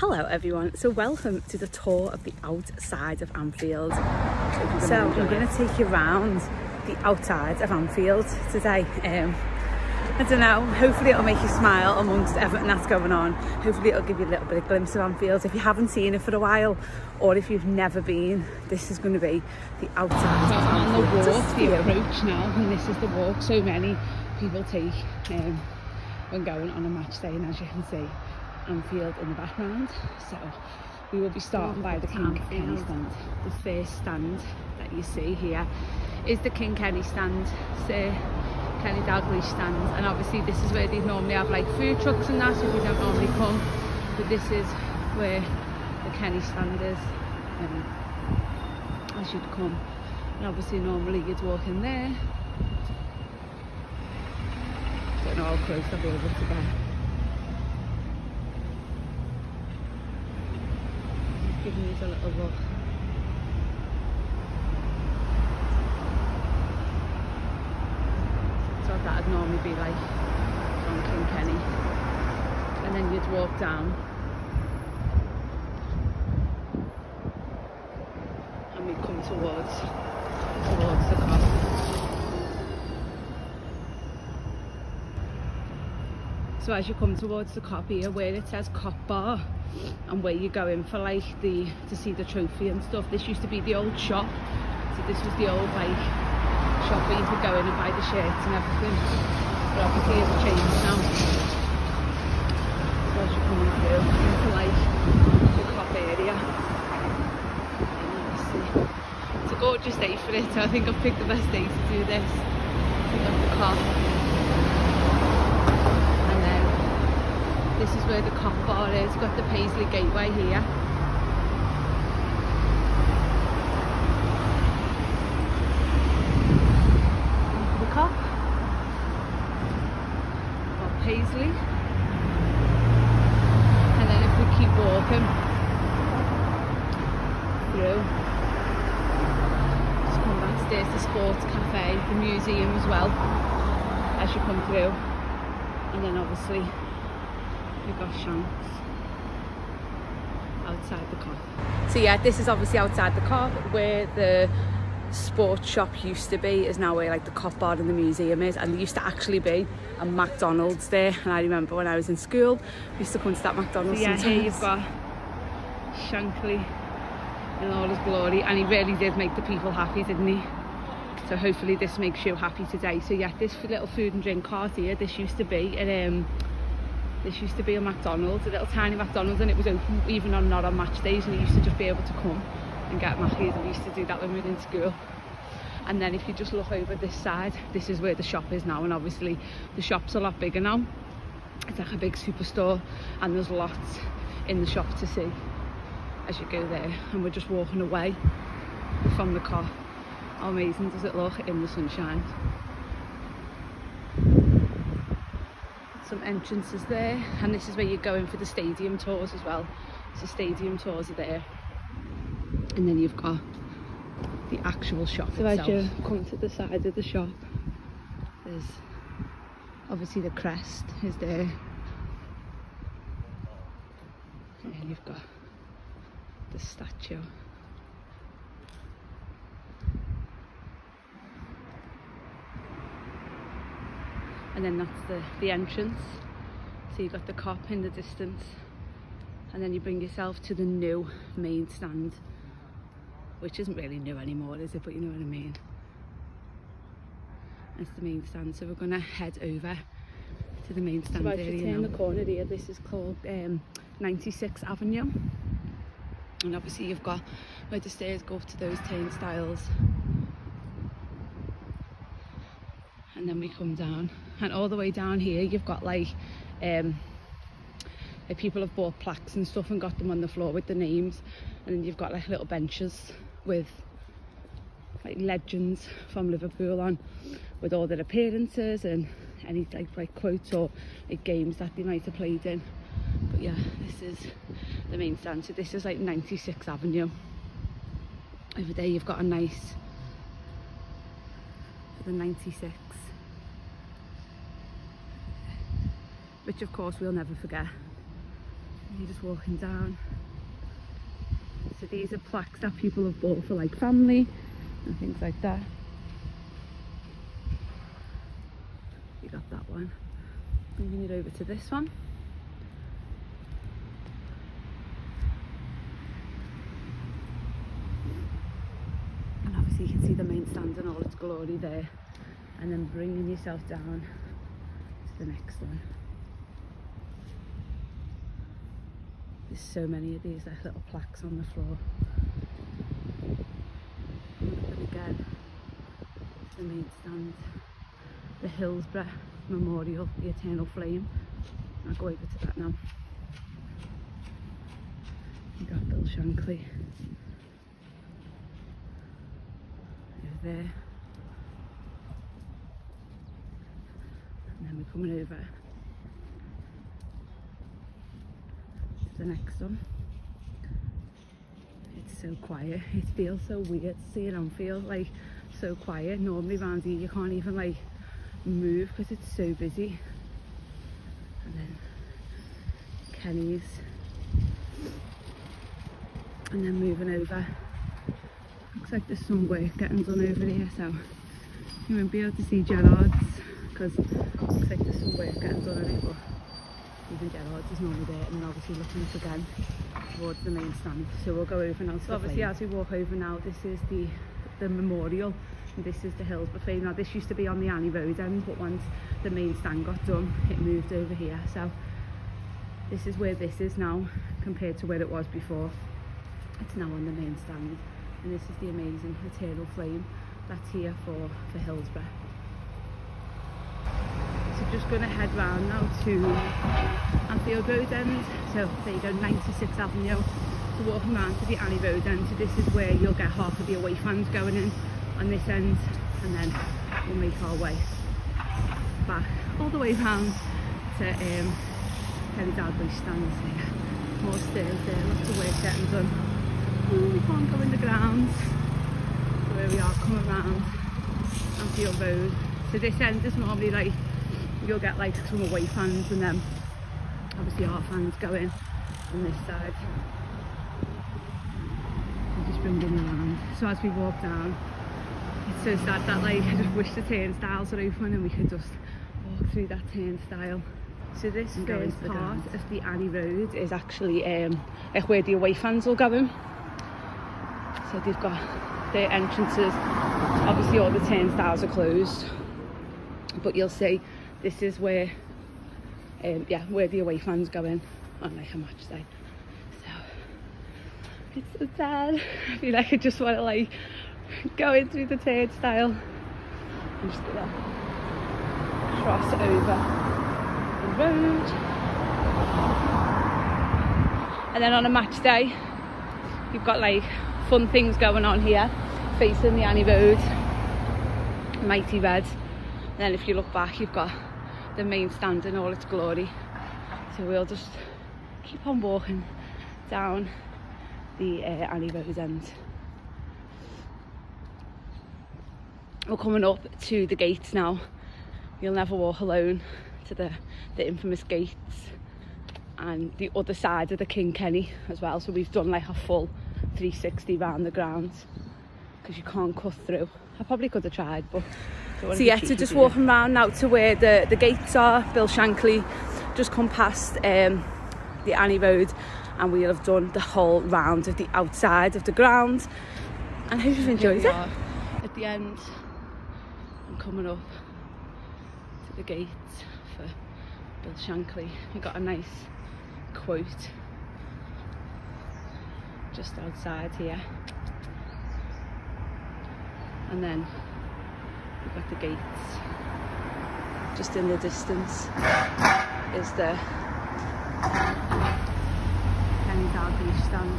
Hello everyone, so welcome to the tour of the outside of Anfield. So I'm going to take you around the outside of Anfield today. Um, I don't know, hopefully it'll make you smile amongst everything that's going on. Hopefully it'll give you a little bit of glimpse of Anfield. If you haven't seen it for a while, or if you've never been, this is going to be the outside so of on the walk, Just the approach now, and this is the walk so many people take um, when going on a match day, and as you can see, Anfield in the background. So we will be starting by the King Kenny stand. The first stand that you see here is the King Kenny stand, Sir Kenny Dalglish stand, and obviously this is where they normally have like food trucks and that, so we don't normally come. But this is where the Kenny stand is. Um, as you'd come. And obviously normally you'd walk in there. Don't know how close I'll be able to get. Giving you a little look. So that'd normally be like on King Kenny. And then you'd walk down and we come towards towards the car. So as you come towards the Kop here, where it says Kop bar, and where you go in for like the to see the trophy and stuff. This used to be the old shop, so this was the old like shop where you could go in and buy the shirts and everything. But obviously it's changed now. So as you're coming through into like the Kop area. It's a gorgeous day for it. So I think I've picked the best day to do this. We've the Kop. And then this is where the Kop bar is. Got the Paisley Gateway here. The Kop. Got Paisley. And then if we keep walking through, just come to the Sports Cafe, the museum as well, as you come through. And then obviously you've got Shanks outside the car. So yeah, this is obviously outside the car where the sports shop used to be is now where like the Kop bar and the museum is. And there used to actually be a McDonald's there. And I remember when I was in school we used to come to that McDonald's So yeah, sometimes. here you've got Shankly in all his glory. And he really did make the people happy didn't he? So hopefully this makes you happy today. So yeah this little food and drink cart here this used to be at um this used to be a McDonald's, a little tiny McDonald's, and it was open even on not on match days, and you used to just be able to come and get Macca's, and we used to do that when we were in school. And then if you just look over this side, this is where the shop is now, and obviously the shop's a lot bigger now. It's like a big superstore, and there's lots in the shop to see as you go there. And we're just walking away from the car. How amazing does it look in the sunshine? Some entrances there and this is where you're going for the stadium tours as well. So stadium tours are there. And then you've got the actual shop So itself. as you come to the side of the shop there's obviously the crest is there. And you've got the statue and then that's the the entrance. So you've got the Kop in the distance and then you bring yourself to the new main stand which isn't really new anymore is it? But you know what I mean. That's the main stand. So we're gonna head over to the main stand So as you turn now. the corner here, this is called um, 96 Avenue. And obviously you've got where the stairs go up to those turnstiles and then we come down. And all the way down here you've got like um like people have bought plaques and stuff and got them on the floor with the names. And then you've got like little benches with like legends from Liverpool on with all their appearances and any like like quotes or like games that they might have played in. But yeah this is the main stand. So this is like 96 Avenue. Over there you've got a nice the 96 which of course we'll never forget you're just walking down. So these are plaques that people have bought for like family and things like that. You got that one. Moving it over to this one. And obviously you can see the main stand in all its glory there. And then bringing yourself down to the next one. There's so many of these like little plaques on the floor. And again, the main stand, the Hillsborough Memorial, the Eternal Flame. I'll go over to that now. You got Bill Shankly over there. And then we're coming over the next one. It's so quiet. It feels so weird to see it Anfield like so quiet. Normally around here you can't even like move because it's so busy. And then Kenny's. And then moving over. Looks like there's some work getting done over here so you won't be able to see Gerrard's because looks like there's some work getting done on it but even Gerrard's is normally there and then obviously looking up again towards the main stand. So we'll go over now. So obviously as we walk over now this is the the memorial and this is the Hillsborough Flame. Now this used to be on the Annie Road end but once the main stand got done it moved over here so this is where this is now compared to where it was before. It's now on the main stand and this is the amazing Eternal Flame that's here for, for Hillsborough. So just going to head round now to Anfield Road end. So there you go, 96 Avenue. So walking round to the Annie Road end. So this is where you'll get half of the away fans going in on this end and then we'll make our way back all the way round to um, Kenny Dalglish stands here. More stairs there, lots of work getting done. Ooh, we can't go in the grounds. So where we are coming round Anfield Road. So this end is normally like, you'll get like some away fans and then obviously our fans go in on this side. So just bringing around. So as we walk down, it's so sad that like I just wish the turnstiles were open and we could just walk through that turnstile. So this first part of the Annie Road is actually um, where the away fans will go in. So they've got their entrances. Obviously all the turnstiles are closed. But you'll see this is where um, yeah, where the away fans go in on like a match day. So it's so sad. I feel like I just want to like go in through the turnstile. I'm just gonna cross over the road. And then on a match day, you've got like fun things going on here, facing the Annie Road, mighty red. And then if you look back, you've got the main stand in all its glory. So we'll just keep on walking down the uh, Annie Road end. We're coming up to the gates now. You'll never walk alone to the, the infamous gates and the other side of the King Kenny as well. So we've done like a full 360 round the grounds because you can't cut through. I probably could have tried, but So yeah, so just walking around now to where the, the gates are, Bill Shankly, just come past um, the Annie Road and we'll have done the whole round of the outside of the ground. And hope you've enjoyed it. at the end I'm coming up to the gates for Bill Shankly. We got a nice quote just outside here. And then we've got the gates. Just in the distance is the Dalglish stand.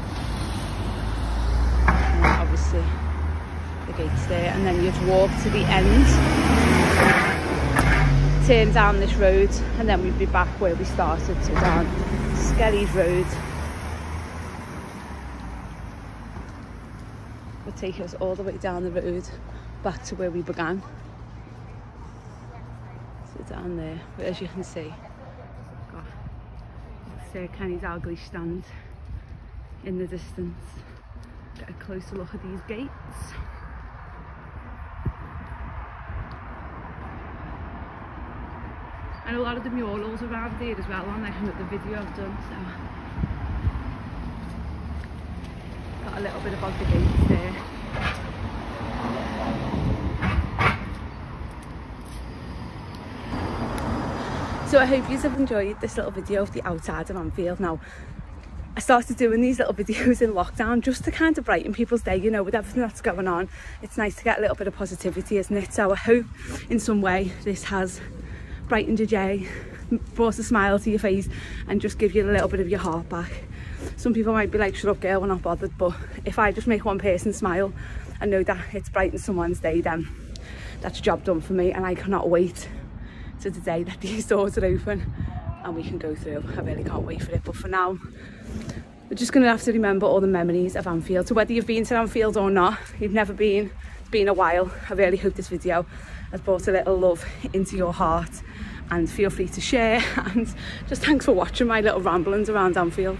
And obviously the gates there and then you'd walk to the end turn down this road and then we'd be back where we started so down Skelly's Road would take us all the way down the road back to where we began so down there but as you can see got uh, Kenny Dalglish stand in the distance. Get a closer look at these gates. And a lot of the murals around here as well there from the video I've done. So got a little bit about the gates there. So I hope you have enjoyed this little video of the outside of Anfield. Now, I started doing these little videos in lockdown just to kind of brighten people's day, you know, with everything that's going on. It's nice to get a little bit of positivity, isn't it? So I hope in some way this has brightened your day, brought a smile to your face and just give you a little bit of your heart back. Some people might be like, shut up girl, we're not bothered. But if I just make one person smile and know that it's brightened someone's day, then that's a job done for me and I cannot wait So today that these doors are open and we can go through. I really can't wait for it. But for now, we're just going to have to remember all the memories of Anfield. So whether you've been to Anfield or not, you've never been, it's been a while. I really hope this video has brought a little love into your heart and feel free to share and just thanks for watching my little ramblings around Anfield.